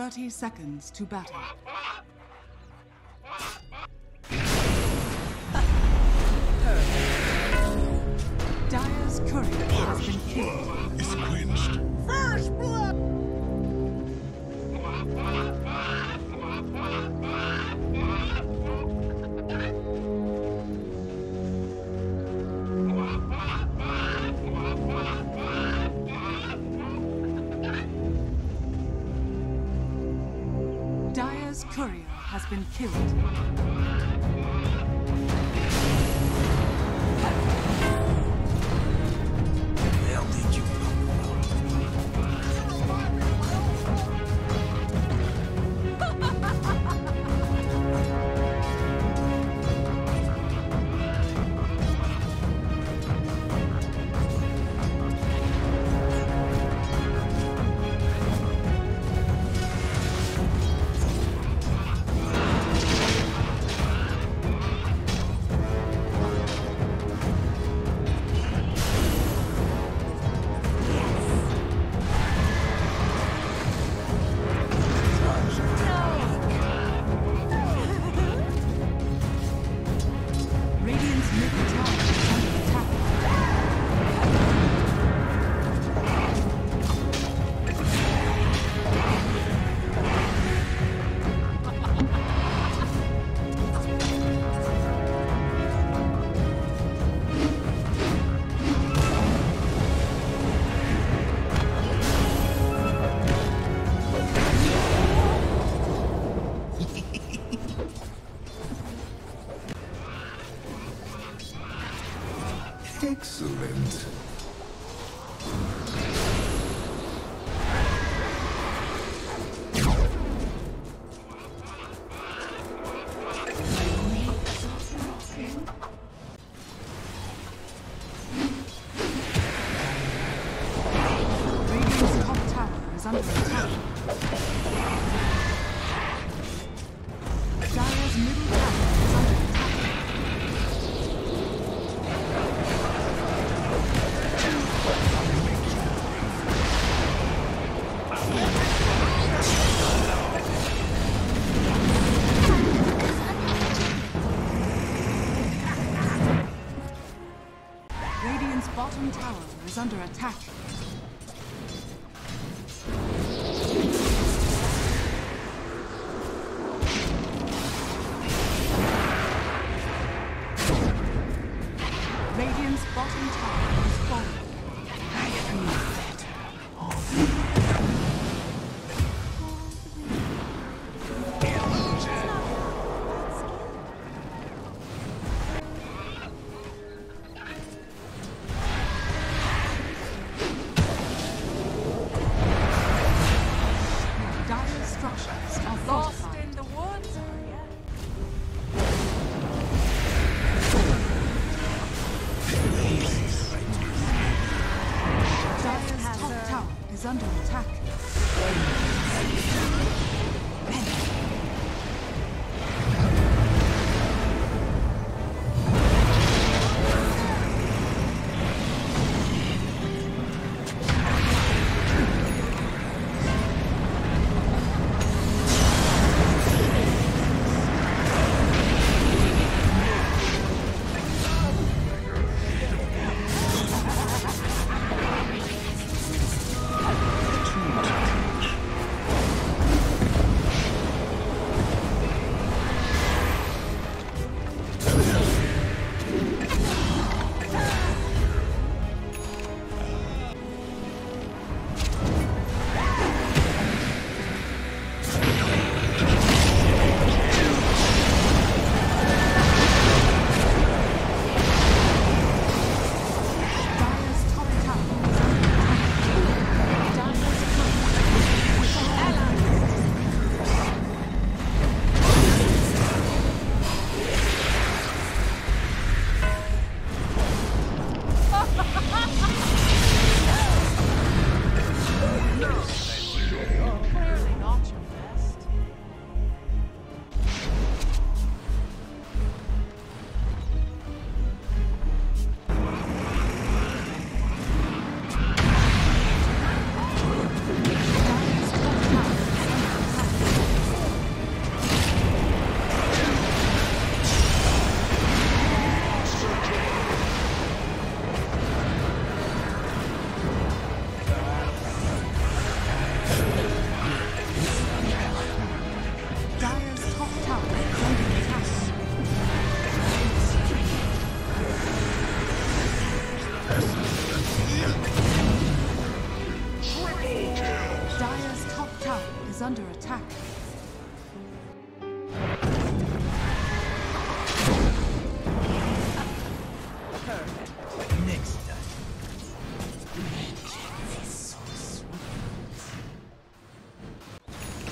30 seconds to battle. Dire's courier has been killed. Is quenched. First blood! been killed. Excellent. under attack.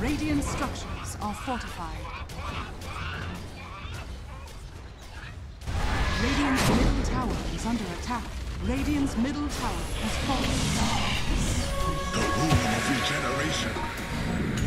Radiant structures are fortified. Radiant's middle tower is under attack. Radiant's middle tower has fallen. The rune of regeneration.